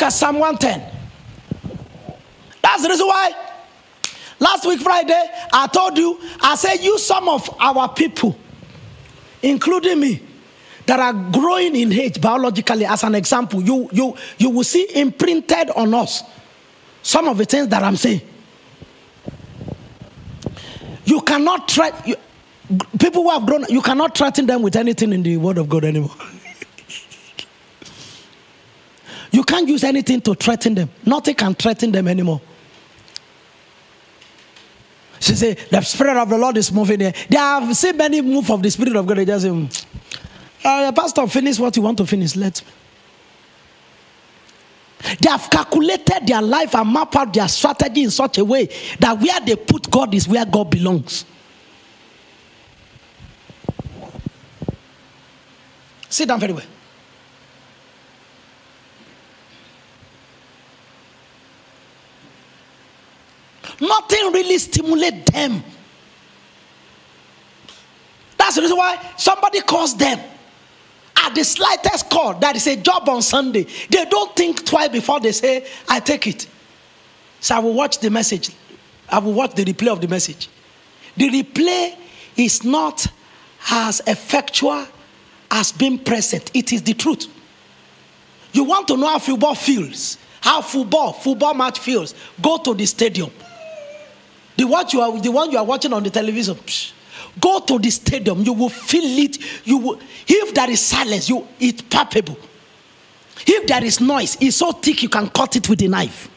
Look at Psalm 110. That's the reason why last week, Friday, I told you, I said, You, some of our people, including me, that are growing in age biologically as an example. You, you, you will see imprinted on us some of the things that I'm saying. You cannot try, you, people who have grown, you cannot threaten them with anything in the Word of God anymore. You can't use anything to threaten them. Nothing can threaten them anymore. She said, The Spirit of the Lord is moving here. They have seen many move of the Spirit of God. They just say, "Mm, uh, Pastor, finish what you want to finish. Let me. They have calculated their life and mapped out their strategy in such a way that where they put God is where God belongs. Sit down very well. Nothing really stimulates them. That's the reason why somebody calls them at the slightest call that is a job on Sunday. They don't think twice before they say, I take it. So I will watch the message. I will watch the replay of the message. The replay is not as effectual as being present, it is the truth. You want to know how football feels, how football, football match feels, go to the stadium. The, what you are, the one you are watching on the television, psh, go to the stadium. You will feel it. You will, if there is silence, you it's palpable. If there is noise, it's so thick you can cut it with a knife.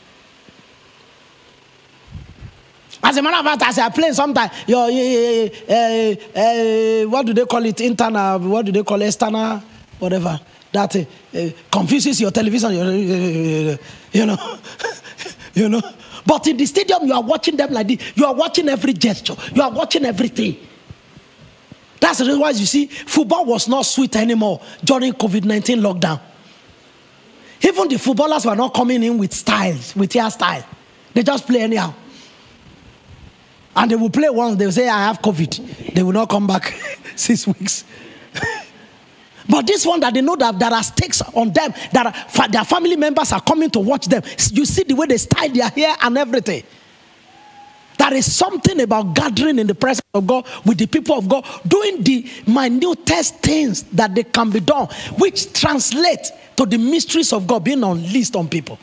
As a matter of fact, as I play sometimes, your, uh, uh, uh, what do they call it? Internal, what do they call it? External, whatever. That uh, confuses your television, you, you know. you know. But in the stadium, you are watching them like this. You are watching every gesture. You are watching everything. That's the reason why you see football was not sweet anymore during COVID 19 lockdown. Even the footballers were not coming in with styles, with hairstyle. They just play anyhow. And they will play once, they will say, I have COVID. They will not come back six weeks. But this one that they know that there are stakes on them, that are, their family members are coming to watch them. You see the way they style their hair and everything. There is something about gathering in the presence of God with the people of God, doing the minutest things that they can be done, which translate to the mysteries of God being unleashed on people.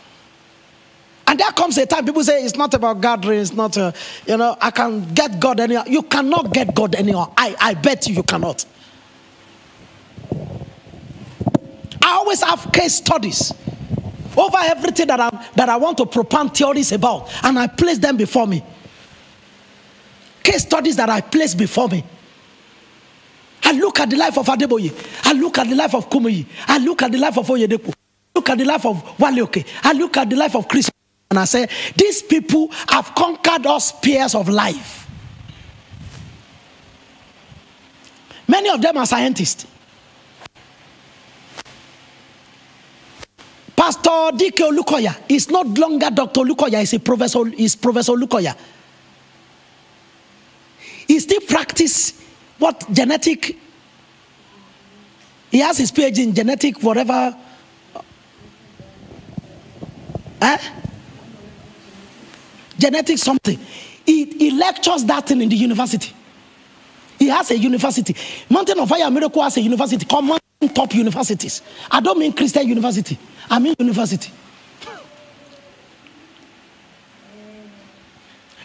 And there comes a time people say it's not about gathering, it's not, uh, you know, I can get God anyhow. You cannot get God anyhow. I, I bet you you cannot. I always have case studies over everything that I, that I want to propound theories about, and I place them before me. Case studies that I place before me. I look at the life of Adeboye. I look at the life of Kumuyi. I look at the life of Oyedepo. Look at the life of Wale Oke. I look at the life of Chris. And I say, these people have conquered all spheres of life. Many of them are scientists. Pastor D.K. Olukoya is not longer Dr. Olukoya, a professor, he's Professor Olukoya. He still practice what genetic, he has his PhD in genetic, whatever. Eh? Genetic something. He, he lectures that thing in the university. He has a university. Mountain of Fire Miracle has a university, common top universities. I don't mean Christian university. I mean university.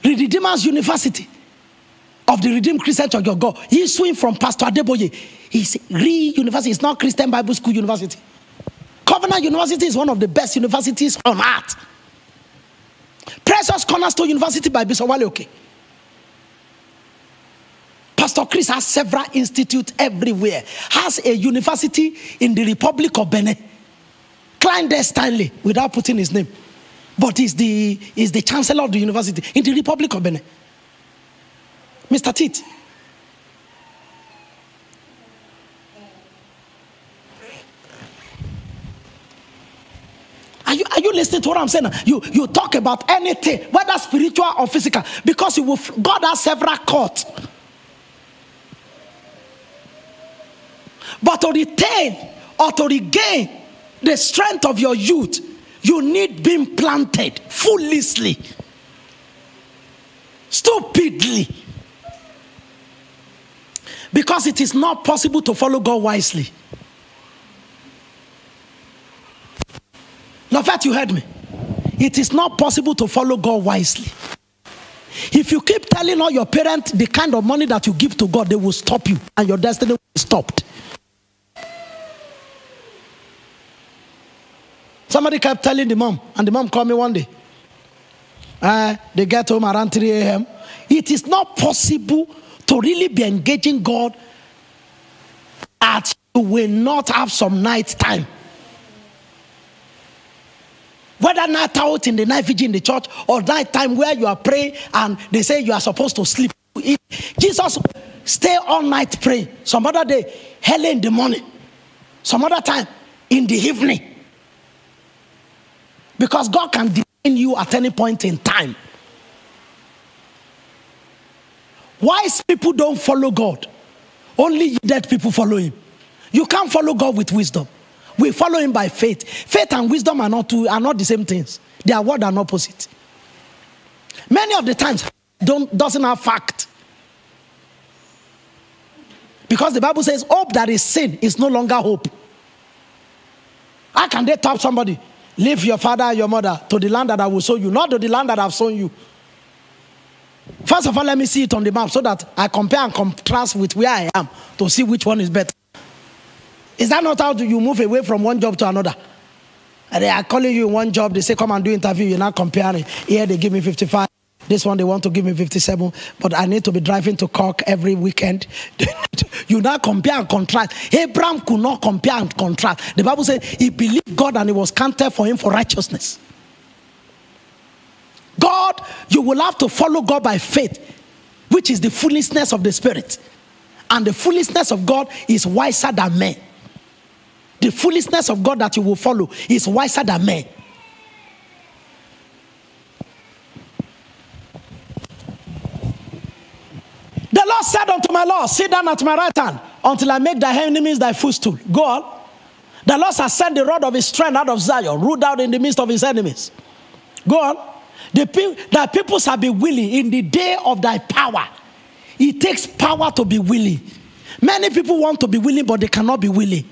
Redeemer's University of the Redeemed Christian Church of God. He's swing from Pastor Adeboye. He's re university. It's not Christian Bible School University. Covenant University is one of the best universities on earth. Precious Cornerstone University by Bishop Wale Oke. Pastor Chris has several institutes everywhere. Has a university in the Republic of Benin. Stanley without putting his name. But he's the, he's the chancellor of the university in the Republic of Benin. Mr. Tit. Are you, are you listening to what I'm saying? You, you talk about anything, whether spiritual or physical, because you will, God has several courts. But to retain or to regain the strength of your youth, You need being planted foolishly, stupidly. Because it is not possible to follow God wisely. Lovett, you heard me. It is not possible to follow God wisely. If you keep telling all your parents the kind of money that you give to God, they will stop you and your destiny will be stopped. Somebody kept telling the mom, and the mom called me one day. Uh, they get home around 3 a.m. It is not possible to really be engaging God that you will not have some night time. Whether night out in the night vigil in the church or night time where you are praying and they say you are supposed to sleep. Jesus stay all night praying. Some other day, early in the morning. Some other time in the evening. Because God can define you at any point in time. Wise people don't follow God. Only dead people follow him. You can't follow God with wisdom. We follow him by faith. Faith and wisdom are not two, are not the same things. They are word and opposite. Many of the times don't doesn't have fact. Because the Bible says hope that is sin is no longer hope. How can they tell somebody, leave your father and your mother to the land that I will show you, not to the land that I've shown you? First of all, let me see it on the map so that I compare and contrast with where I am to see which one is better. Is that not how you move away from one job to another? And they are calling you in one job, they say, come and do interview, you're not comparing. Here they give me 55. This one they want to give me 57, but I need to be driving to Cork every weekend. you now compare and contrast. Abraham could not compare and contrast. The Bible says he believed God and it was counted for him for righteousness. God, you will have to follow God by faith, which is the foolishness of the Spirit. And the foolishness of God is wiser than men. The foolishness of God that you will follow is wiser than men. The Lord said unto my Lord, Sit down at my right hand until I make thy enemies thy footstool. Go on. The Lord has sent the rod of his strength out of Zion, root out in the midst of his enemies. Go on. The pe- thy people shall be willing in the day of thy power. It takes power to be willing. Many people want to be willing, but they cannot be willing.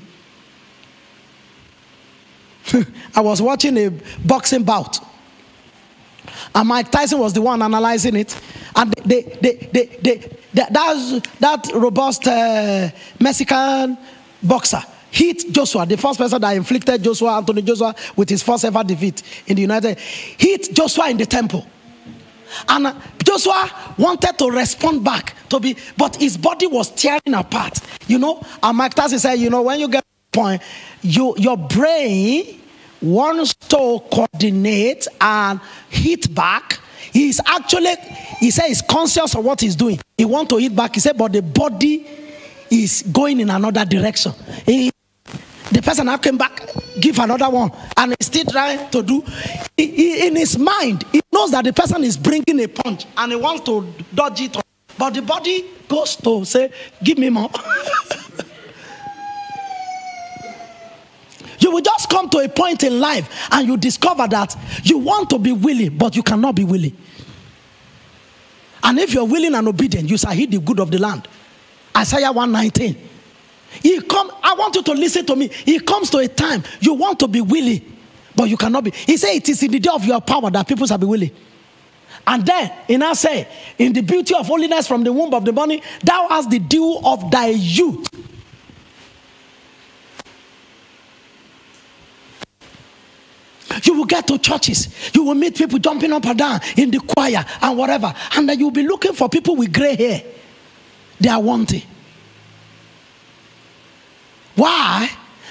I was watching a boxing bout, and Mike Tyson was the one analyzing it. And they, they, they, they, that, that robust uh, Mexican boxer hit Joshua, the first person that inflicted Joshua, Anthony Joshua, with his first ever defeat in the United, hit Joshua in the temple. And uh, Joshua wanted to respond back to be, but his body was tearing apart. You know, and Mike Tyson said, you know, when you get point, you, your brain wants to coordinate and hit back. He's actually, he said he's conscious of what he's doing. He want to hit back. He said, but the body is going in another direction. He, the person now came back, give another one, and he's still trying to do. He, he, in his mind, he knows that the person is bringing a punch and he wants to dodge it, but the body goes to say, "Give me more." you will just come to a point in life and you discover that you want to be willing, but you cannot be willing. And if you're willing and obedient, you shall heed the good of the land. Isaiah 119. He come, I want you to listen to me. He comes to a time you want to be willing, but you cannot be. He said it is in the day of your power that people shall be willing. And then he now say, in the beauty of holiness from the womb of the morning, thou hast the dew of thy youth. You will get to churches. You will meet people jumping up and down in the choir and whatever. And then you'll be looking for people with gray hair. They are wanting. Why?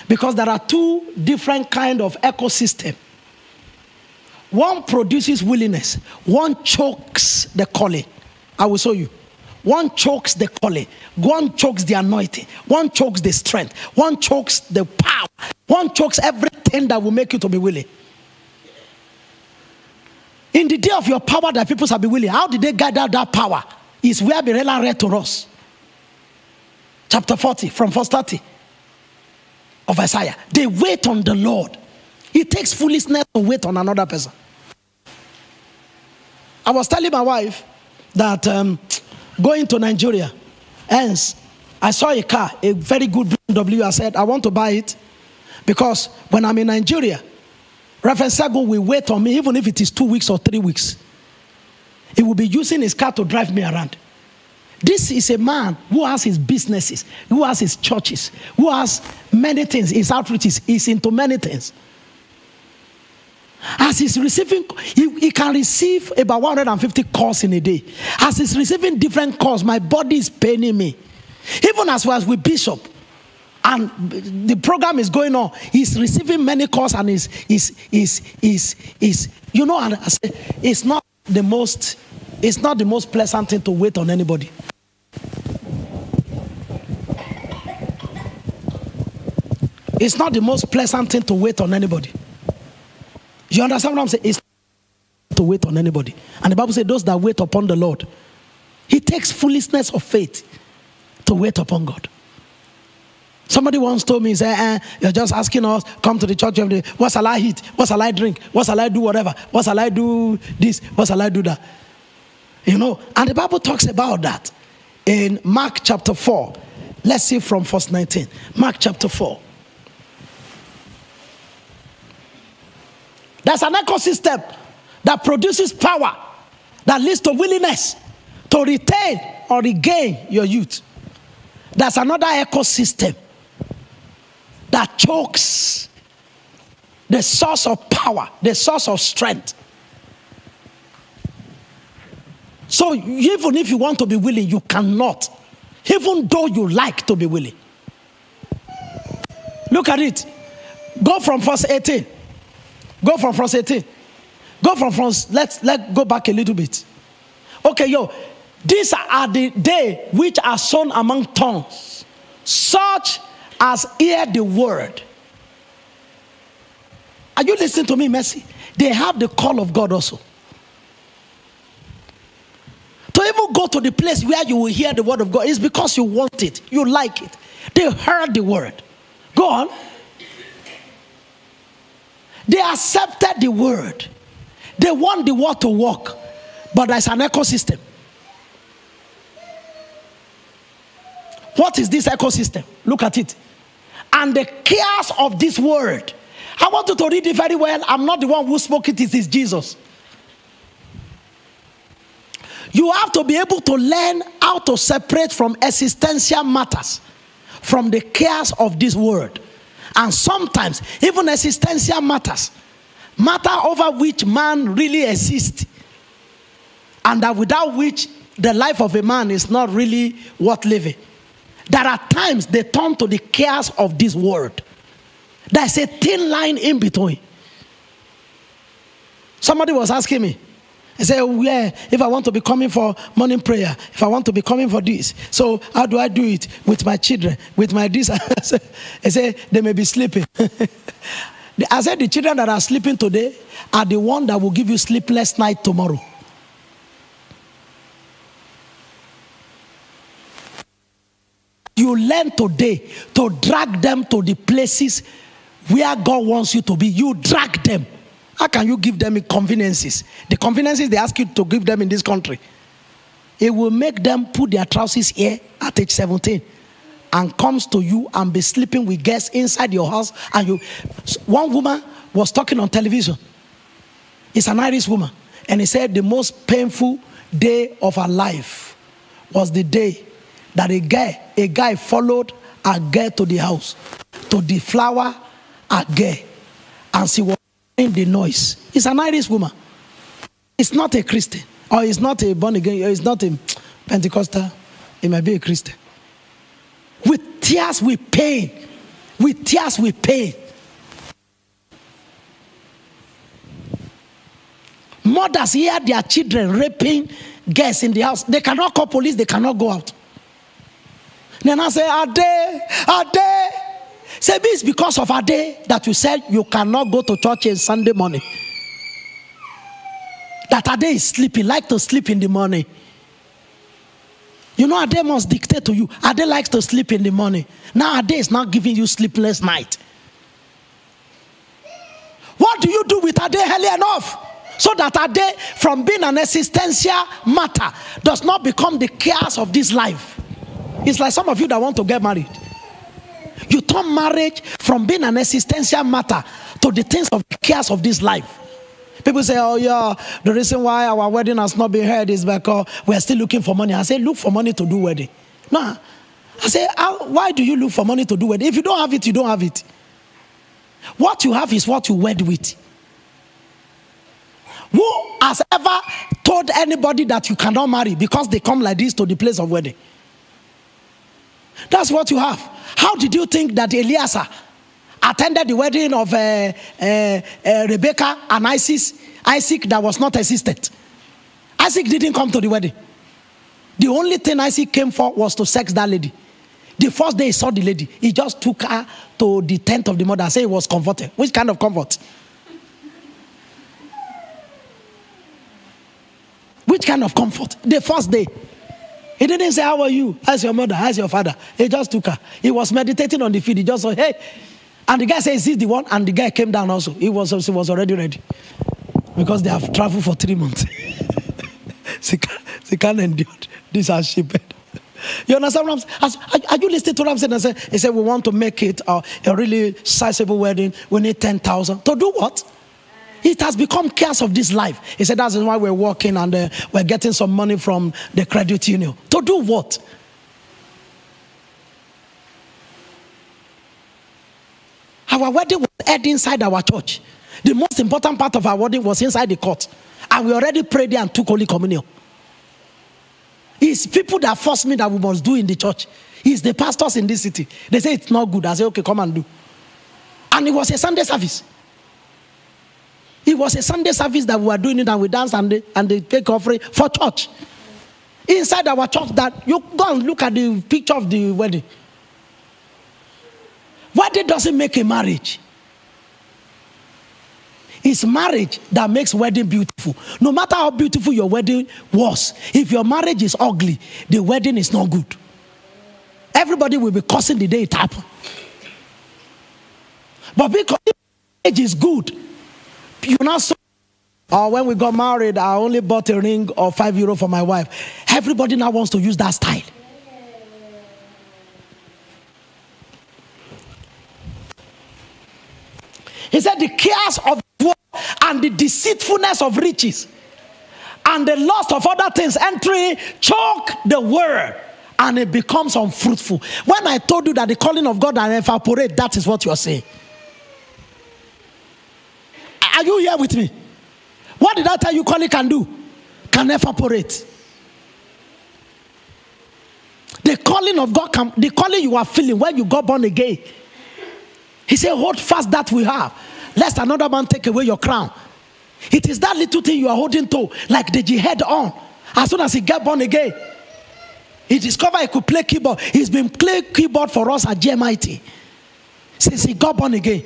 Because there are two different kind of ecosystem. One produces willingness. One chokes the calling. I will show you. One chokes the calling. One chokes the anointing. One chokes the strength. One chokes the power. One chokes everything that will make you to be willing. In the day of your power that people shall be willing, how did they gather that power? Is where Berela read to us. Chapter 40 from verse 30 of Isaiah. They wait on the Lord It takes foolishness to wait on another person. I was telling my wife that um, going to Nigeria, hence, I saw a car, a very good BMW. I said, I want to buy it because when I'm in Nigeria, Reverend Sago will wait on me, even if it is two weeks or three weeks. He will be using his car to drive me around. This is a man who has his businesses, who has his churches, who has many things, his outreaches, he's into many things. As he's receiving, he, he can receive about 150 calls in a day. As he's receiving different calls, my body is paining me. Even as well as with Bishop, and the program is going on, he's receiving many calls and is is is is is you know, and it's not the most it's not the most pleasant thing to wait on anybody. It's not the most pleasant thing to wait on anybody. You understand what I'm saying? It's to wait on anybody. And the Bible says, Those that wait upon the Lord, He takes foolishness of faith to wait upon God. Somebody once told me, say, eh, You're just asking us, come to the church every day. What shall I eat? What shall I drink? What shall I do? Whatever. What shall I do this? What shall I do that? You know, and the Bible talks about that in Mark chapter 4. Let's see from verse 19. Mark chapter 4. There's an ecosystem that produces power that leads to willingness to retain or regain your youth. There's another ecosystem that chokes the source of power, the source of strength. So, even if you want to be willing, you cannot, even though you like to be willing. Look at it. Go from verse 18. Go from verse 18. Go from verse, let's let go back a little bit. Okay, yo, these are the day which are sown among tongues, such as hear the word. Are you listening to me, Mercy? They have the call of God also. To even go to the place where you will hear the word of God is because you want it, you like it. They heard the word. Go on. They accepted the word. They want the word to work, but there's an ecosystem. What is this ecosystem? Look at it. And the cares of this world. I want you to read it very well. I'm not the one who spoke it, it is Jesus. You have to be able to learn how to separate from existential matters from the cares of this world. And sometimes, even existential matters, matter over which man really exists, and that without which the life of a man is not really worth living. There are times they turn to the cares of this world. There's a thin line in between. Somebody was asking me, I said, oh, yeah, if I want to be coming for morning prayer, if I want to be coming for this, so how do I do it with my children, with my this? I said, they may be sleeping. I said, the children that are sleeping today are the one that will give you sleepless night tomorrow. You learn today to drag them to the places where God wants you to be. You drag them. How can you give them conveniences? The conveniences they ask you to give them in this country. It will make them put their trousers here at age 17 and comes to you and be sleeping with guests inside your house. And you, one woman was talking on television. It's an Irish woman, and he said the most painful day of her life was the day that a guy, a guy followed a girl to the house to the flower, a girl, and she was hearing the noise. It's an Irish woman. It's not a Christian, or it's not a born again, or it's not a Pentecostal. It might be a Christian. With tears, with pain. With tears, with pain. Mothers hear their children raping girls in the house. They cannot call police, they cannot go out. I say, Ade, Ade. Say, it's because of Ade that you said you cannot go to church on Sunday morning. That Ade is sleeping, like to sleep in the morning. You know, Ade must dictate to you. Ade likes to sleep in the morning. Now, Ade is not giving you sleepless night. you do with Ade early enough? So that Ade, from being an existential matter, does not become the chaos of this life. It's like some of you that want to get married. You turn marriage from being an existential matter to the things of the chaos of this life. People say, Oh, yeah, the reason why our wedding has not been held is because we're still looking for money. I say, Look for money to do wedding. No. I say, Why do you look for money to do wedding? If you don't have it, you don't have it. What you have is what you wed with. Who has ever told anybody that you cannot marry because they come like this to the place of wedding? That's what you have. How did you think that Eliezer attended the wedding of uh, uh, uh, Rebecca and Isaac, Isaac that was not existent? Isaac didn't come to the wedding. The only thing Isaac came for was to sex that lady. The first day he saw the lady, he just took her to the tent of the mother and said he was comforted. Which kind of comfort? Which kind of comfort? The first day. He didn't say, How are you? How's your mother? How's your father? He just took her. He was meditating on the field. He just said, Hey. And the guy said, Is this the one? And the guy came down also. He was, he was already ready. Because they have traveled for three months. they, can't, they can't endure this hardship. You understand what I'm saying? Are, are you listening to what I'm saying? I said, he said, We want to make it a, a really sizable wedding. We need 10,000. To do what? It has become chaos of this life. He said, That's why we're working and uh, we're getting some money from the credit union. To do what? Our wedding was held inside our church. The most important part of our wedding was inside the court. And we already prayed there and took Holy Communion. It's people that force me that we must do in the church. It's the pastors in this city. They say it's not good. I say, okay, come and do. And it was a Sunday service. It was a Sunday service that we were doing it and we danced and they, and they take offering for church. Inside our church, that you go and look at the picture of the wedding. Wedding doesn't make a marriage. It's marriage that makes wedding beautiful. No matter how beautiful your wedding was, if your marriage is ugly, the wedding is not good. Everybody will be cursing the day it happened. But because marriage is good, you know, so or when we got married, I only bought a ring of five euro for my wife. Everybody now wants to use that style. He said, The chaos of war and the deceitfulness of riches and the lust of other things entering choke the word and it becomes unfruitful. When I told you that the calling of God and evaporate, that is what you're saying. Are you here with me? What did I tell you calling can do? Can evaporate. The calling of God can, the calling you are feeling when you got born again. He said, Hold fast that we have, lest another man take away your crown. It is that little thing you are holding to, like the jihad on. As soon as he got born again, he discovered he could play keyboard. He's been playing keyboard for us at GMIT since he got born again.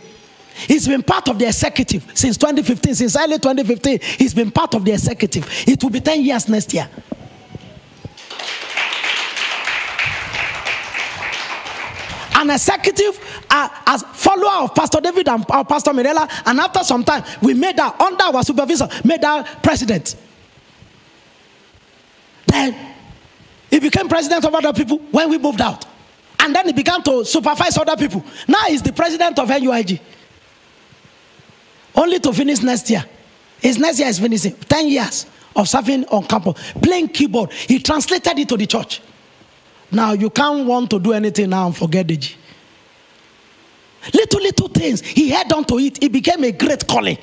He's been part of the executive since 2015, since early 2015. He's been part of the executive. It will be 10 years next year. An executive, uh, as follower of Pastor David and uh, Pastor Mirella, and after some time, we made that under our supervisor, made that president. Then he became president of other people when we moved out. And then he began to supervise other people. Now he's the president of NUIG. Only to finish next year. His next year is finishing. 10 years of serving on campus, playing keyboard. He translated it to the church. Now you can't want to do anything now and forget the G. Little, little things. He held on to it. It became a great calling.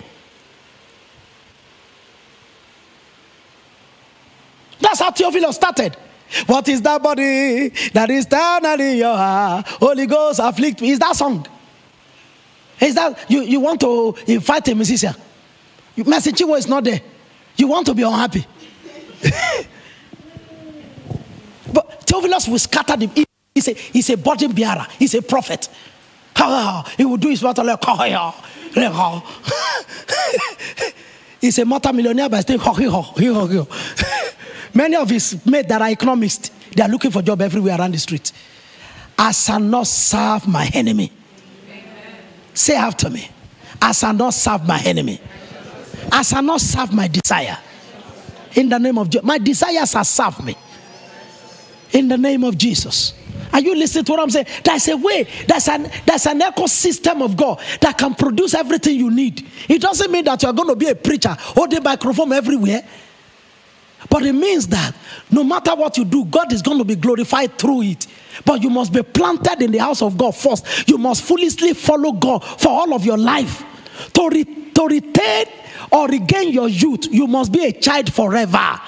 That's how Theophilus started. What is that body that is down in your heart? Holy Ghost afflict me. Is that song? Is that you, you want to invite a musician? Mercy Chinwo is not there. You want to be unhappy. but Theophilus will scatter them. He's a, he's a body bearer. He's a prophet. He will do his part like He's a multi-millionaire by still Many of his mates that are economists, they are looking for job everywhere around the street. I shall not serve my enemy. Say after me. I shall not serve my enemy. I shall not serve my desire. In the name of Jesus. My desires are serve me. In the name of Jesus. Are you listening to what I'm saying? There's a way, there's an there's an ecosystem of God that can produce everything you need. It doesn't mean that you're going to be a preacher holding microphone everywhere. But it means that no matter what you do, God is going to be glorified through it. But you must be planted in the house of God first. You must foolishly follow God for all of your life. To, re- to retain or regain your youth, you must be a child forever.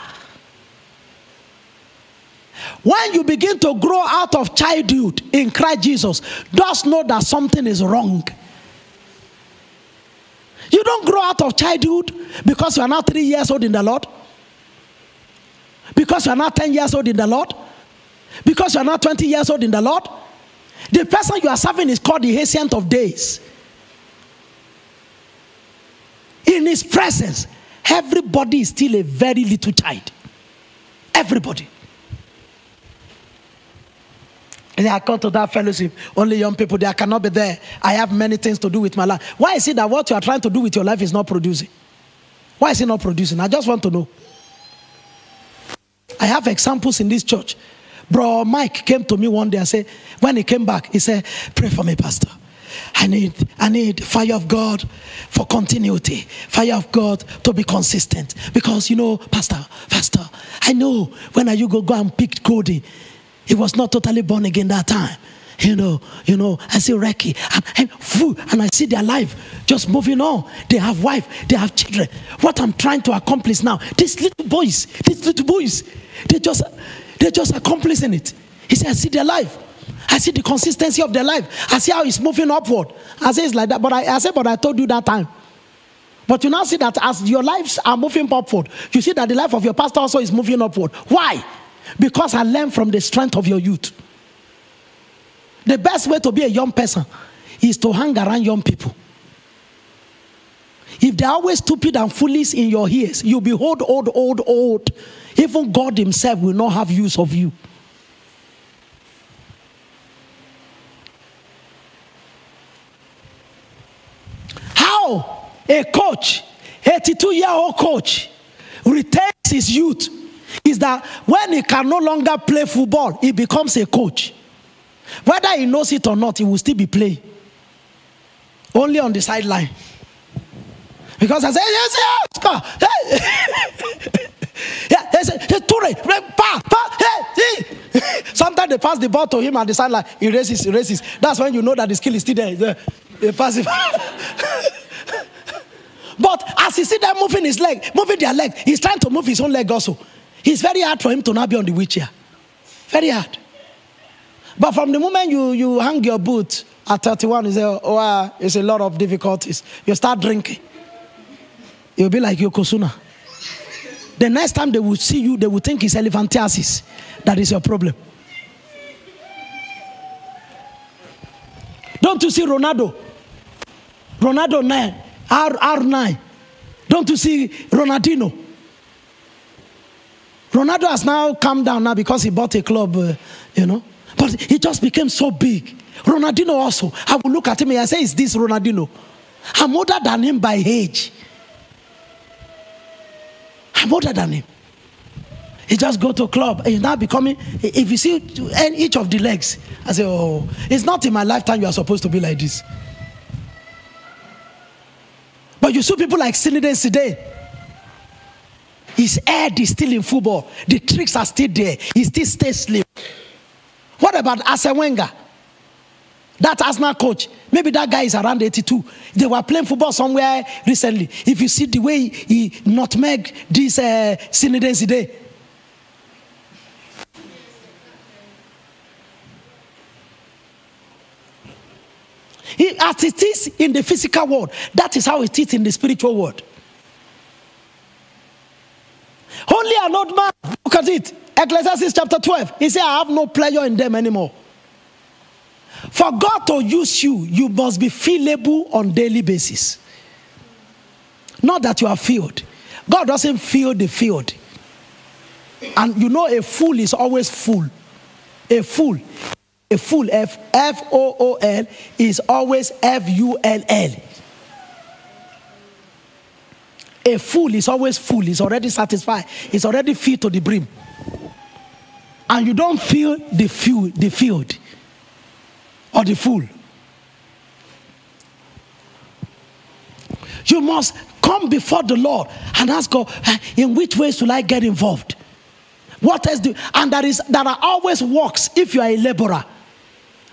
When you begin to grow out of childhood in Christ Jesus, just know that something is wrong. You don't grow out of childhood because you are now three years old in the Lord. Because you are not 10 years old in the Lord? Because you are not 20 years old in the Lord? The person you are serving is called the Ancient of Days. In his presence, everybody is still a very little child. Everybody. And I come to that fellowship, only young people there cannot be there. I have many things to do with my life. Why is it that what you are trying to do with your life is not producing? Why is it not producing? I just want to know. I have examples in this church. Bro Mike came to me one day and said, when he came back, he said, Pray for me, Pastor. I need, I need fire of God for continuity, fire of God to be consistent. Because you know, Pastor, Pastor, I know when you go go and pick Cody, he was not totally born again that time. You know, you know, I see Reiki and, and, and I see their life just moving on. They have wife, they have children. What I'm trying to accomplish now, these little boys, these little boys, they just they're just accomplishing it. He said, I see their life. I see the consistency of their life. I see how it's moving upward. I say it's like that. But I, I said, but I told you that time. But you now see that as your lives are moving upward, you see that the life of your pastor also is moving upward. Why? Because I learned from the strength of your youth. The best way to be a young person is to hang around young people. If they're always stupid and foolish in your ears, you'll be old, old, old, old. Even God Himself will not have use of you. How a coach, 82 year old coach, retains his youth is that when he can no longer play football, he becomes a coach. Whether he knows it or not, he will still be playing. Only on the sideline. Because I say, yes, yes, yeah, they say, hey, Ture, pa, pa, hey, Sometimes they pass the ball to him and the sideline, he races, he races. That's when you know that the skill is still there. They pass it. but as he see them moving his leg, moving their leg, he's trying to move his own leg also. It's very hard for him to not be on the wheelchair. Very hard. But from the moment you, you hang your boot at 31, you say, oh, uh, it's a lot of difficulties. You start drinking. You'll be like Yokozuna. The next time they will see you, they will think it's elephantiasis. That is your problem. Don't you see Ronaldo? Ronaldo 9, R, R9. Don't you see Ronaldinho? Ronaldo has now come down now because he bought a club, uh, you know. But he just became so big. Ronaldinho also. I will look at him and I say, Is this Ronaldinho? I'm older than him by age. I'm older than him. He just go to club and he's now becoming, if you see each of the legs, I say, oh, it's not in my lifetime you are supposed to be like this. But you see people like Zinedine Zidane. His head is still in football. The tricks are still there. He still stays slim. What about Arsene Wenger? That Arsenal coach, maybe that guy is around 82. They were playing football somewhere recently. If you see the way he nutmeg this uh, Zinedine Zidane. He, as it is in the physical world, that is how it is in the spiritual world. Only an old man, look at it. Ecclesiastes chapter 12. He said, I have no pleasure in them anymore. For God to use you, you must be fillable on daily basis. Not that you are filled. God doesn't fill the field. And you know a fool is always full. A fool. A fool, F F O O L, is always F U L L. A fool is always full, he's already satisfied, he's already filled to the brim. And you don't feel the fuel, the field or the fool. You must come before the Lord and ask God, "Ah, in which ways will I get involved? What else do and there is there are always works if you are a laborer.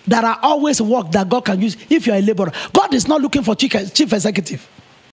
There are always work that God can use if you are a laborer. God is not looking for chief executive.